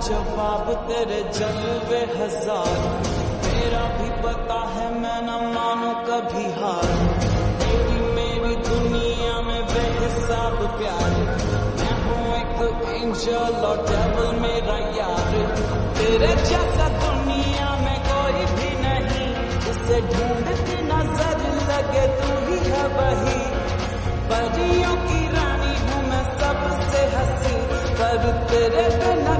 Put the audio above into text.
जवाब तेरे जलवे हज़ार। तेरा भी पता है मैं न मानो कभी हार। तेरी मेरी दुनिया में बेहिसाब प्यार। मैं हूँ एक एंजल और डेवल मेरा यार। तेरे जैसा दुनिया में कोई भी नहीं। उसे ढूंढती नज़र लगे तू ही है वही। परियों की रानी हूँ मैं सबसे हँसी। पर तेरे बिना